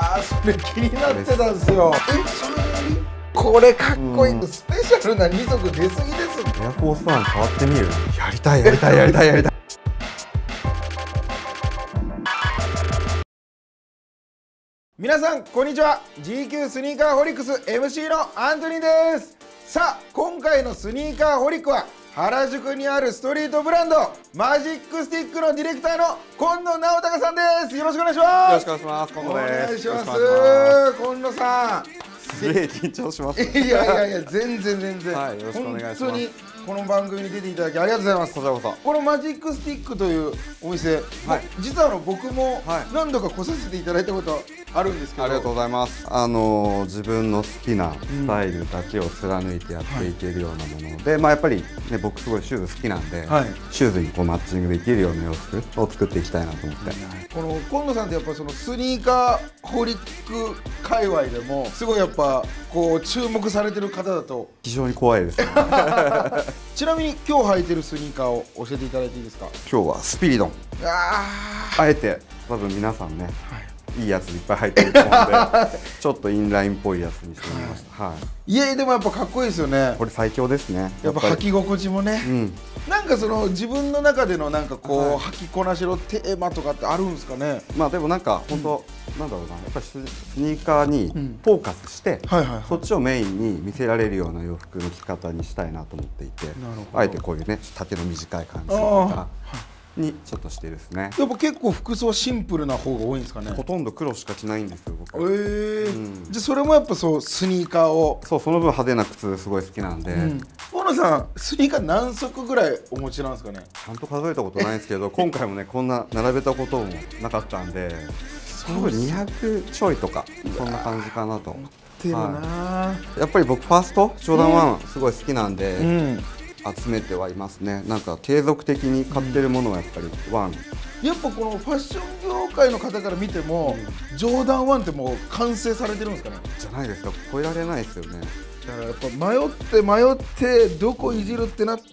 あーそれ気になってたんですよ。えそれに？これかっこいい、うん。スペシャルな二足出過ぎですエアフォースワン変わってみる？やりたいやりたいやりたいやりたい。皆さんこんにちは。GQ スニーカーホリックス MC のアントニーです。さあ今回のスニーカーホリックは原宿にあるストリートブランドマジックスティックのディレクターの今野直隆さんです。よろしくお願いします。よろしくお願いします。今お願いします。今野さん。ますすげえ緊張しますいやいやいや全然全然、はいよろしくお願いします。本当にこの番組に出ていただきありがとうございます。こちらこそ。このマジックスティックというお店、はい。実はあの僕もはい。何度か来させていただいたことあるんですけど、ありがとうございます。あのー自分の好きなスタイルだけを貫いてやっていけるようなもので、まあやっぱりね僕すごいシューズ好きなんで、はい。シューズにこうマッチングできるような洋服を作っていきたいなと思って、この今野さんってやっぱそのスニーカーホリック界隈でもすごいやっぱこう注目されてる方だと。非常に怖いです、ね、ちなみに今日履いてるスニーカーを教えていただいていいですか？今日はスピリド。ンああえて多分皆さんね、い、いやついっぱい入ってると思うので ちょっとインラインっぽいやつにしてみました、はい。ーい。やでもやっぱかっこいいですよね。これ最強ですね。りやっぱ履き心地もね、うん。なんかその自分の中でのなんかこう、はい。履きこなしのテーマとかってあるんですかね？まあでもなんか本当、なんだろうな。やっぱりススニーカーにん。フォーカスして、はいはいはい。そっちをメインに見せられるような洋服の着方にしたいなと思っていてるほど。あえてこういうね縦の短い感じあとかにちょっとしてですね。やっぱ結構服装はシンプルな方が多いんですかね。ほとんど黒しか着ないんですよ僕。え。ーうん。じゃあそれもやっぱそうスニーカーを、そうその分派手な靴すごい好きなんで、うん、大野さんスニーカー何足ぐらいお持ちなんですかね？ちゃんと数えたことないんですけど 今回もねこんな並べたこともなかったんで多分200ちょいとかそんな感じかなと。ってるな、やっぱり僕ファーストジョーダン1すごい好きなんで、うん集めてはいますね。なんか継続的に買ってるものはやっぱりワン。やっぱこのファッション業界の方から見ても、ジョーダン1ってもう完成されてるんですかね？じゃないですか超えられないですよね。だからやっぱ迷って迷ってどこいじるってなって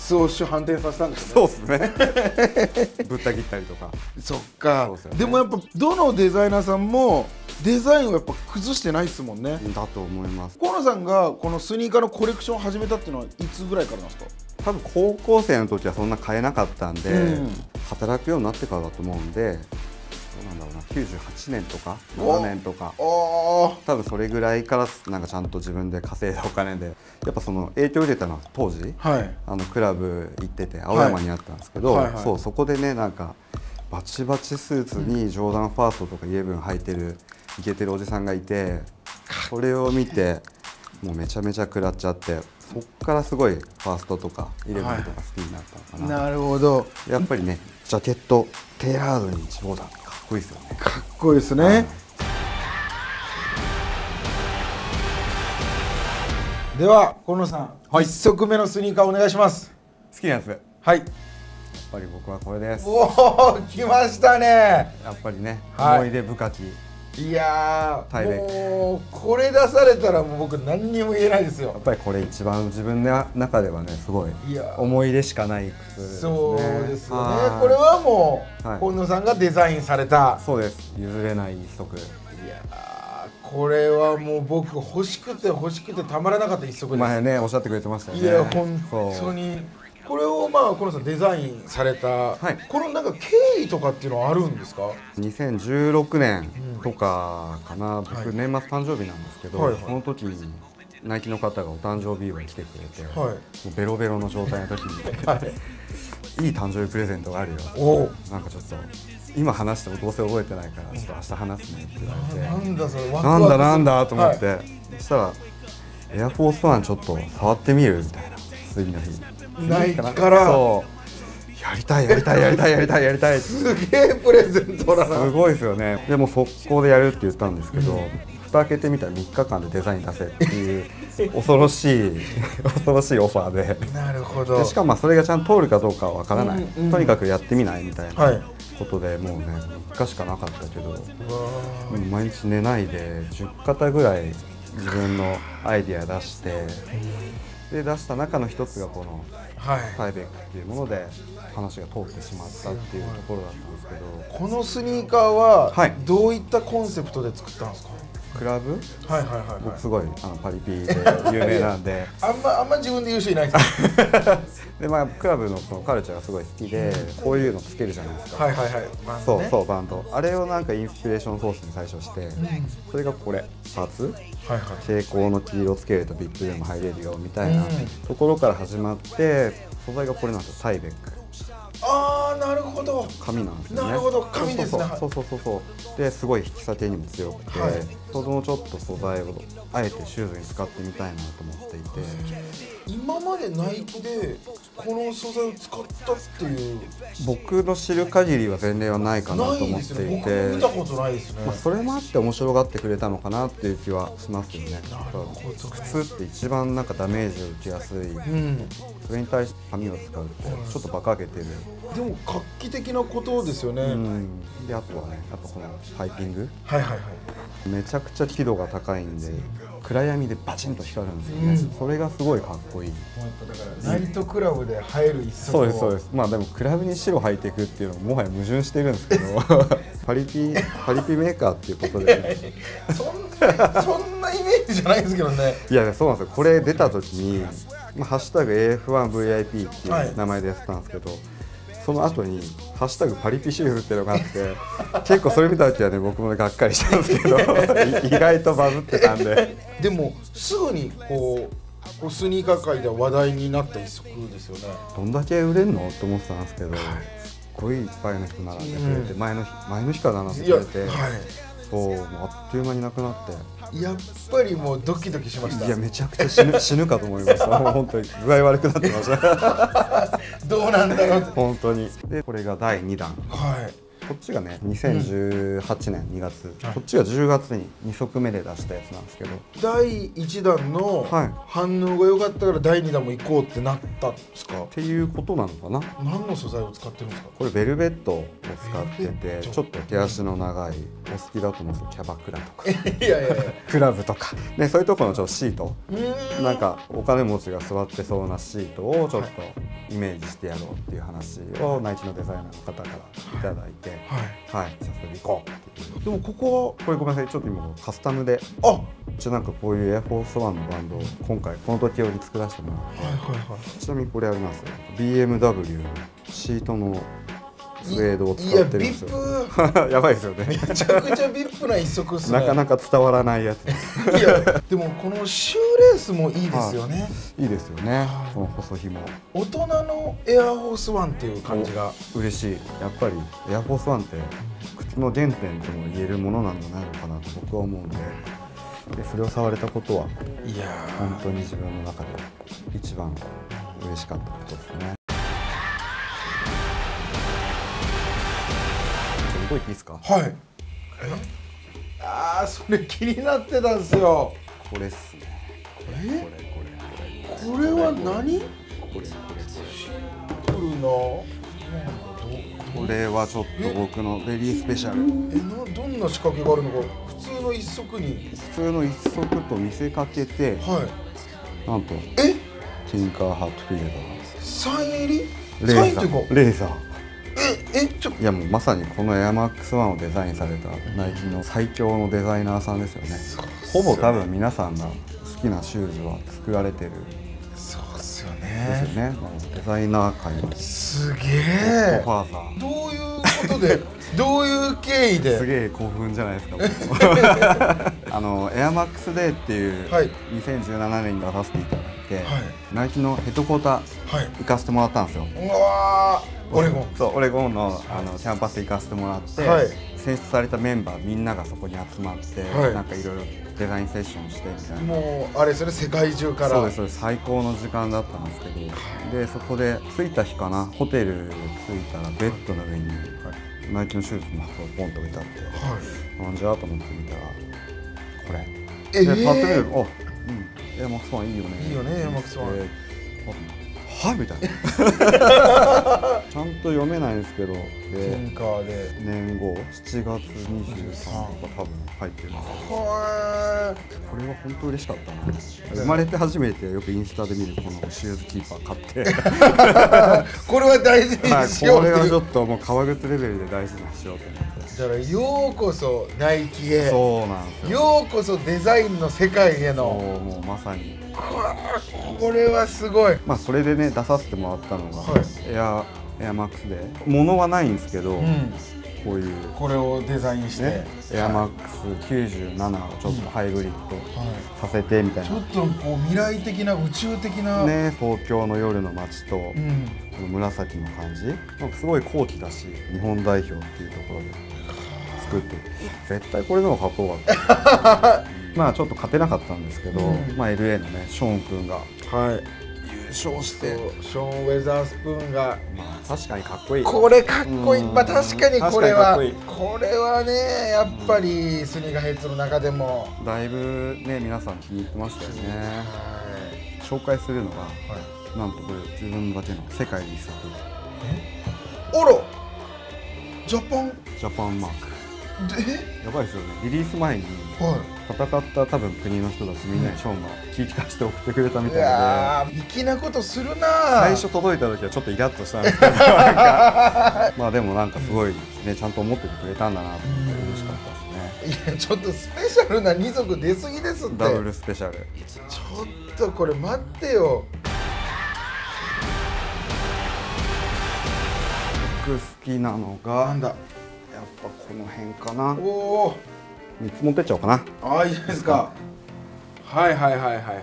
スオッシュ反転させたんですよね。そうですね。ぶった切ったりとか。そっか。でね。でもやっぱどのデザイナーさんもデザインをやっぱ崩してないですもんね。だと思います。河野さんがこのスニーカーのコレクションを始めたっていうのはいつぐらいからなんですか？多分高校生の時はそんな買えなかったんで、うん。働くようになってからだと思うんでどうなんだろうな98年とかお7年とか多分それぐらいからなんかちゃんと自分で稼いだお金でやっぱその影響を受けたのは当時はい。あのクラブ行ってて青山にあったんですけど、はい。はいはい。そうそこでねなんかバチバチスーツにジョーダンファーストとかイエブン履いてるイケてるおじさんがいてそれを見てもうめちゃめちゃ食らっちゃってそっからすごいファーストとかイレブンとか好きになったのかな、なるほど。やっぱりねジャケットテーラードにジョーダンこいいですよね。かっこいいですね、はい。では河野さん、はい。一足目のスニーカーお願いします。好きなやつ。やっはいぱり僕はこれです。おお来ましたね。やっぱりね、はい。思い出深きいやもうこれ出されたらもう僕何にも言えないですよ。やっぱりこれ一番自分の中ではねすごいいや。思い出しかない靴ですね。そうですよね。はい。これはもう、はい。河野さんがデザインされた。そうです。譲れない一足。いやーこれはもう僕欲しくて欲しくてたまらなかった一足です、前ねおっしゃってくれてましたよね。いや本当にこれをまあ河野さんデザインされた、はい。このなんか経緯とかっていうのはあるんですか？2016年とかかな、はい。僕年末誕生日なんですけど、はいはい。その時にナイキの方がお誕生日祝い来てくれて、はい。もうベロベロの状態の時に、い、い誕生日プレゼントがあるよ。なんかちょっと今話してもどうせ覚えてないからちょっと明日話すねって言われて。なんだそれなんだなんだと思って、はい。そしたら「エアフォースワンちょっと触ってみる?」みたいな次の日ナイキから。そう。やりたいやりたいやりたいやりたいやりたい。すすげえプレゼントだな。ごいですよね。でも速攻でやるって言ったんですけど、蓋開けてみたら3日間でデザイン出せっていう恐ろしい 恐ろしいオファーで。なるほど。でしかもまあそれがちゃんと通るかどうかはわからない、うんうんとにかくやってみないみたいはい。なことで、もうね3日しかなかったけど毎日寝ないで10型ぐらい自分のアイディア出してで出した中の一つがこのはい。タイベックっていうもので話が通ってしまったっていうところだったんですけど。このスニーカーははい。どういったコンセプトで作ったんですか？クラブ？はいはいはいはい。僕すごいあのパリピで有名なんで。あんまあんま自分で言う人いないです で、まあ、クラブのこのカルチャーがすごい好きでこういうのつけるじゃないですか。はいはいはい。ね。そうそうバンド。あれをなんかインスピレーションソースに最初してそれがこれパーツ。はいはい。蛍光の黄色つけるとビップでも入れるよみたいなうん。ところから始まって素材がこれなんですよ。タイベック。ああなるほど。紙なんですよね。なるほど。紙ですね。そうそうそうそう。そうですごい引き裂けにも強くて、はいそのちょっと素材をあえてシューズに使ってみたいなと思っていて。今までナイキでこの素材を使ったっていう。僕の知る限りは前例はないかなと思っていて。も見たことないですね。まあ、それもあって面白がってくれたのかなっていう気はしますよね。靴って一番なんかダメージを受けやすい、うん。それに対して紙を使うってちょっと馬鹿げてる、でも画期的なことですよね、うん、であとはねやっぱこのパイピング。はいはいはい。めちゃくちゃ輝度が高いんで暗闇でバチンと光るんですよ。ね、うん。それがすごいかっこいい。だからナイトクラブで入る一足そうですそうです。まあでもクラブに白履いていくっていうのももはや矛盾してるんですけど。パリピパリピメーカーっていうことで、そんなそんなイメージじゃないんですけどね。いやそうなんですよ。これ出た時に「まあ、ハッシュタグ AF1VIP」っていう名前でやってたんですけど、その後に「ハッシュタグパリピシューズ」っていうのがあって結構それ見た時はね僕もねがっかりしたんですけどい 意外とバズってたんで。でもすぐにこうこうスニーカー界では話題になった一足ですよね。どんだけ売れんの？と思ってたんですけど、すっごいいっぱいの人並んでくれて、うん。前の日前の日から並んでくれて、はそうあっという間になくなって。いやっぱりもうドキドキしました。いやめちゃくちゃ死ぬ死ぬかと思いましたもう本当に。具合悪くなってました。どうなんだろう本当に。でこれが第2弾。はいこっちがね2018年2月、はい。こっちが10月に2足目で出したやつなんですけど。第1弾のはい。反応が良かったから第2弾も行こうってなったんですか？っていうことなのかな？何の素材を使ってるんですか？これベルベットを使っててちょっと毛足の長いお好きだと思うんですよキャバクラとか。いやいやいや。クラブとか。でそういうところのちょっとシート。なんかお金持ちが座ってそうなシートをちょっとイメージしてやろうっていう話をナイキのデザイナーの方からいただいてはい。はい。じゃあそれで行こう。でもこここれごめんなさい。ちょっと今カスタムで。はあは一応なんかこういうエアフォースワンのバンドを今回この時用に作らせてもらって。いはいはい。ちなみにこれありますよ。BMW のシートのスウェードを使ってるんですよ。やばいですよね。めちゃくちゃビップな一足ね。なかなか伝わらないやつ。いやでもこのシューレースもいいですよね、い。いですよね。この細紐。大人のエアホースワンっていう感じが。嬉しい。やっぱりエアフォースワンって靴の原点とも言えるものなんじゃないのかなと僕は思うんで。でそれを触れたことはいや本当に自分の中で一番嬉しかったことですね動いていいですか？はい。え？ああそれ気になってたんですよ。これっすね。え？これこれここれ。は何？れこれこれ。シンプルなこれはちょっと僕のベリースペシャル。えなどんな仕掛けがあるのか。普通の一足に。普通の一足と見せかけてはい。なんとえ？ティンカーハートフィー。ルサイン入り？ドレーザサインというか。ーレーザーええちょいやもうまさにこのエアマックスワンをデザインされたナイキの最強のデザイナーさんですよね。ほぼ多分皆さんが好きなシューズは作られてるんそうっすよですよね。デザイナー界のトすげッえどういうことで どういう経緯すでげえ興奮じゃないですか。あのエアマックスデーっていうはい。2017年に出させていただいて、はい。ナイキのヘッドクォーターはい。行かせてもらったんですよ。うわー。オレゴンそうオレゴンのあのキャンパス行かせてもらって、はい。選出されたメンバーみんながそこに集まって、はい。なんかいろいろデザインセッションしてみたいな。もうあれそれ世界中から。そうですそうです。最高の時間だったんですけど。でそこで着いた日かな。ホテル着いたらベッドの上に、ナイキのシューズの箱がポンと置いてあって。はいなんじゃと思ってみたらこれ。えでパッと見る。ーと「あうん。エアマックスワンいいよね」いいよねエアマックスワン。はみたいな。ちゃんと読めないんですけど。テで。年号。7月23とか多分入ってるんですこれは本当嬉しかったな。生まれて初めてよくインスタで見るこのシューズキーパー買って。い これは大事はいにしようこれはちょっともう革靴レベルで大事にしようと思って。だからようこそナイキへ。そうなんですよ。ようこそデザインの世界へそうのもうまさに。これはすごい。まあそれでね出させてもらったのが、はい。エアエアマックスで。物はないんですけど、うんこういう。これをデザインして、ね。エアマックス97をちょっとハイブリッドはい。させてみたいな、ちょっとこう未来的な宇宙的な、ね東京の夜の街と、うん、この紫の感じ。すごい高貴だし日本代表っていうところで作って。絶対これの方がかっこよかった。まあちょっと勝てなかったんですけど、うん。まあ LA のねショーン君がはい。優勝して。ショーン・ウェザースプーンがまあ確かにかっこいい。これかっこいい。うん。まあ確かにこれはこれはねやっぱりスニーカーヘッズの中でも、だいぶね皆さん気に入ってましたよね。はい。紹介するのがはい。なんとこれ自分だけの世界に一足おろ！ジャパン。ジャパン？マーク。でやばいですよね。リリース前には戦った多分国の人たちみんなにショーンが聞き出して送ってくれたみいいたいでやー粋なことするな最初届いた時はちょっとイラッとしたんですけど まあでもなんかすごいねちゃんと思っててくれたんだなと思って嬉しかったですね。いやちょっとスペシャルな二足出過ぎですって。ダブルスペシャル。ちょっとこれ待ってよ。僕好きなのがなんだ？この辺かな。おお3つ持ってっちゃおうかな。ああいいじゃないですか。はい。はいはいはいはい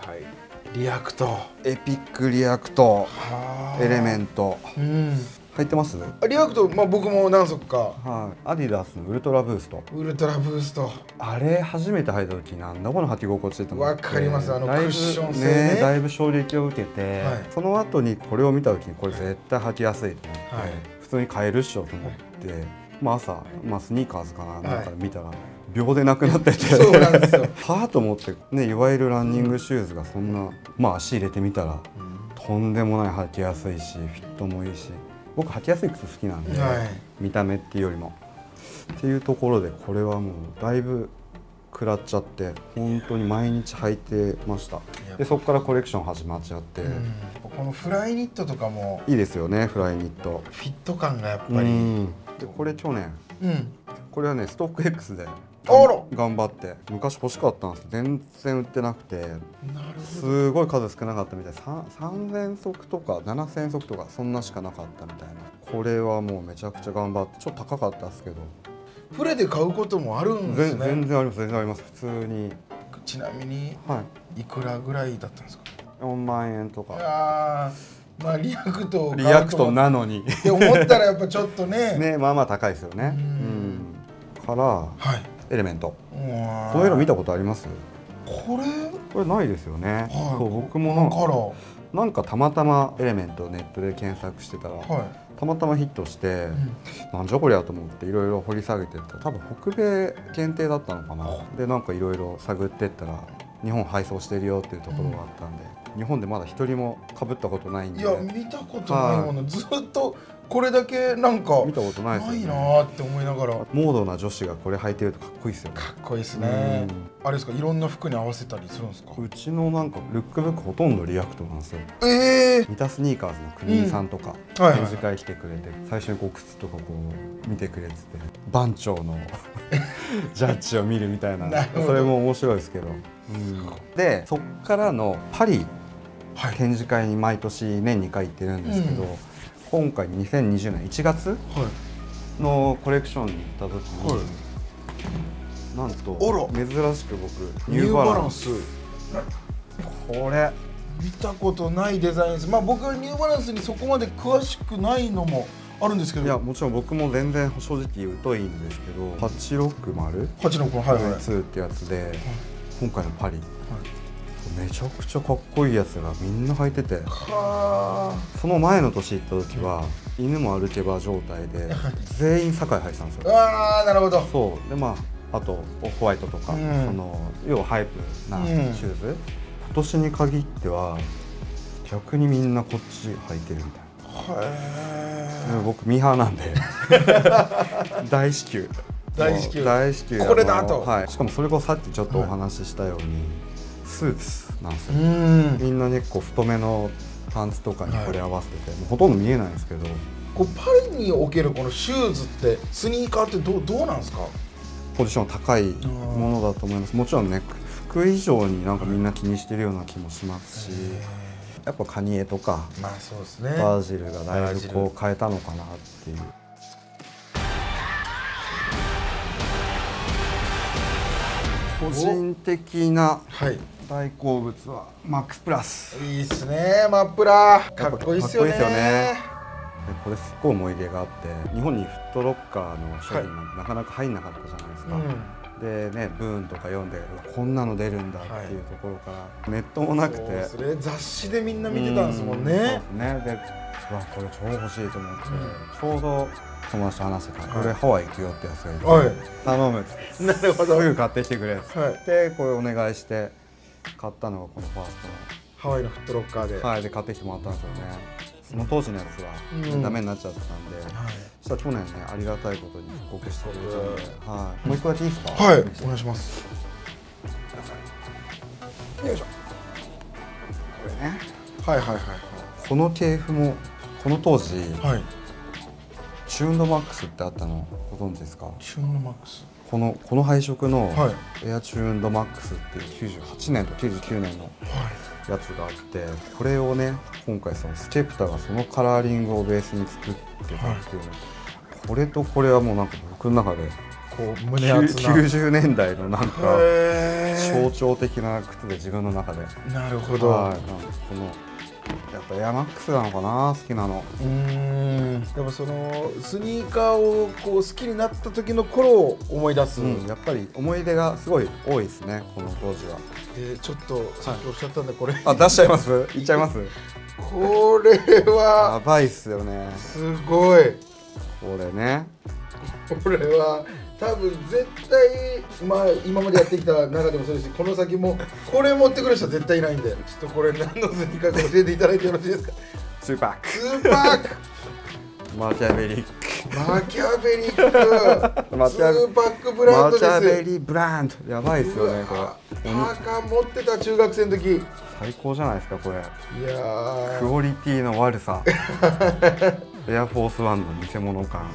リアクト。エピックリアクト。はエレメント。うん。入ってます？リアクトまあ僕も何足か。はい。アディダスのウルトラブースト。ウルトラブースト。あれ初めて履いた時なんだ？この履き心地ってわかります。あのクッション性ね。だいぶ衝撃を受けて、はい。その後にこれを見た時にこれ絶対履きやすいと思って、はい。普通に買えるっしょと思って、まあ朝、まあ、スニーカーズかななんか見たら秒でなくなってて。そうなんですよ。はあと思ってねいわゆるランニングシューズがそんな、まあ足入れてみたらとんでもない履きやすいしフィットもいいし僕履きやすい靴好きなんで、はい。見た目っていうよりも。っていうところでこれはもうだいぶ食らっちゃって本当に毎日履いてました。でそこからコレクション始まっちゃって、うん。このフライニットとかもいいですよねフライニット。フィット感がやっうぱり。んでこれ去年。うん。これはねストック X で頑張って昔欲しかったんです。全然売ってなくて。すごい数少なかったみたい。さ3000足とか7000足とかそんなしかなかったみたいな。これはもうめちゃくちゃ頑張ってちょっと高かったですけど。プレで買うこともあるんです全ね。全然あります全然あります。普通に。ちなみにはい。いくらぐらいだったんですか？4万円といかまあリアクトリアクトっなのに。て思ったらやっぱちょっとね。ねまあまあ高いですよね。ううん。んからはい。エレメント。うわー。この色見たことあります？これ？これないですよね、はい。そう僕もなんかなんかたまたまエレメントをネットで検索してたら、ーはい。たまたまヒットして、うん。なんじゃこりゃと思っていろいろ掘り下げてったら多分北米限定だったのかな。でなんかいろいろ探ってったら日本配送してるよっていうところがあったんで、日本でまだ一人もかぶったことないんで。いや見たことないものずっとこれだけなんか見たことないですよね。ないなーって思いながら。かモードな女子がこれ履いてるとかっこいいですよね。っこいいですね。あれですかいろんな服に合わせたりするんですか？うちのなんかルックブックほとんどリアクトなんですよ。ええ三田スニーカーズの国井さんとか、うんはいはい。展示会来てくれて最初にこう靴とかこう見てくれてて番長の ジャッジを見るみたいなそれも面白いですけど、でそっからのパリはい。展示会に毎年年2回行ってるんですけど、うん今回2020年1月はい。のコレクションに行った時に、はい。なんと珍しく僕ニューバランス。これ。見たことないデザインです。まあ僕はニューバランスにそこまで詳しくないのもあるんですけど。いやもちろん僕も全然正直疎いんですけど860 8の子はいはいはい。2ってやつで今回のパリめちゃくちゃかっこいいやつがみんな履いてて。はその前の年行った時は犬も歩けば状態で全員酒井履いてたんですあよああなるほど。そう。でまああとホワイトとか、うん。その要はハイプなシューズ、今年に限っては逆にみんなこっち履いてるみたいな。僕ミーハーなんで。大至急。大至急。大至急。これだと。はい、しかもそれこそさっきちょっとお話ししたように、スーツなんですよ、ん。みんなねこう太めのパンツとかにこれ合わせてて、もうほとんど見えないんですけど。こうパリにおけるこのシューズってスニーカーってどうどうなんですか？ポジション高いものだと思います。もちろんね服以上になんかみんな気にしてるような気もしますしやっぱカニエとかまあそうですね。バージルがだいぶこう変えたのかなっていう。個人的なはい大好物はマックスプラス。いいっすねマップラ。ーかっこいいっすよね。こいいっすよね。でこれすっごい思い出があって日本にフットロッカーの商品がなかなか入んなかったじゃないですか、でねブーンとか読んでこんなの出るんだっていうところから、ネットもなくて。そうですね。雑誌でみんな見てたんですもんね。うそうですね。でうわこれ超欲しいと思って、ちょうど友達と話してた、これハワイ行くよってやつがいて、はい。頼むなるほど。すぐ買ってきてくれって、はい。でこれお願いして買ったのがこのファースハワイのフットロッカーで、トのはいで買ってきてもらったんですよね。その当時のやつはうん。ダメになっちゃってたんで、はい。そしたら去年ねありがたいことに復刻してくれたので、はい、もう一個だけいいですか？はいお願いします。よいしょ。これね。はいはいはいこの系譜もこの当時、はい。チューンドマックスってあったのご存知ですか？チューンのマックスこのこの配色のはエアチューンドマックスっていう98年と99年のはい。やつがあってこれをね今回そのスケプタがそのカラーリングをベースに作ってたっていうの、これとこれはもうなんか僕の中でこう胸熱な90年代のなんか象徴的な靴で自分の中で。なるほど、はい。なんかこのやっぱエアマックスなのかな好きなの。うーん。やっぱそのスニーカーをこう好きになった時の頃を思い出す、うん、やっぱり思い出がすごい多いですねこの当時は。でちょっとさっきおっしゃったんでこれ、あ出しちゃいます？いっちゃいます？これは。やばいっすよね。すごい。これね。これは多分絶対まあ今までやってきた中でもそうですしこの先もこれ持ってくる人は絶対いないんでちょっとこれ何のスニーカーか教えていただいてよろしいですか？ツーパック。ツーパック。マキャベリック。マキャベリック。マキャツーパックブランドです。マーキャベリーブランド。やばいっすよねこれ。パーカー持ってた中学生の時。い最高じゃないですかこれ。やー。クオリティの悪さ エアフォースワンの偽物感。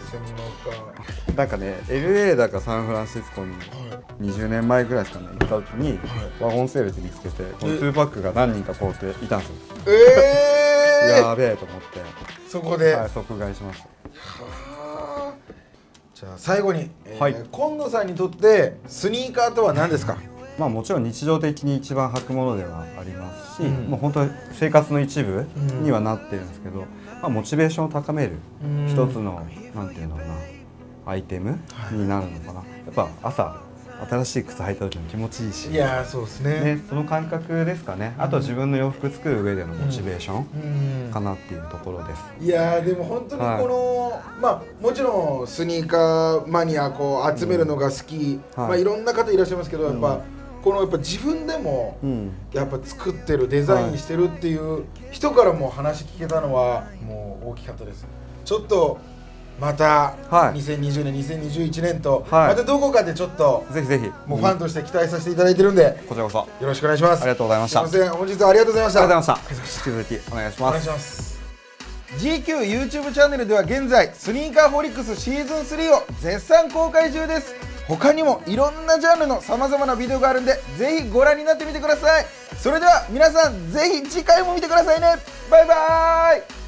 なんかね LA だかサンフランシスコに20年前ぐらいですかね行った時にワゴンセールで見つけてこの2パックが何人かこうやっていたんですよ。えー、やべえと思って、そこで、はい、即買いしました。はあじゃあ最後に、えーはい。今野さんにとってスニーカーとは何ですか？まあもちろん日常的に一番履くものではありますし、うん。もう本当に生活の一部にはなってるんですけど、まあ、モチベーションを高めるうん。一つのなんていうんだろうなアイテムになるのかな、やっぱ朝新しい靴履いた時も気持ちいいし。いやーそうですね。ね、その感覚ですかね。あと自分の洋服作る上でのモチベーションうん。かなっていうところです、いやーでも本当にこの、まあもちろんスニーカーマニアこう集めるのが好き、はい。まあいろんな方いらっしゃいますけど、やっぱこのやっぱ自分でもうん。やっぱ作ってるデザインしてるっていう人からも話聞けたのはもう大きかったです。ちょっとまたはい。2020年2021年と、はい。またどこかでちょっとぜひぜひ。もうファンとして期待させていただいてるんでこちらこそ。あよろしくお願いします。りがとうございました。ありすいません本日はありがとうございました。がとうございました。引き続きお願いします。お願いします。GQYouTube チャンネルでは現在スニーカーホリックスシーズン3を絶賛公開中です他にもいろんなジャンルのさまざまなビデオがあるんでぜひご覧になってみてください。それでは皆さんぜひ次回も見てくださいね。バイバーイ。